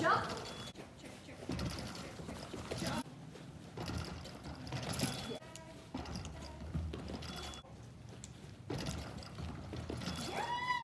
行。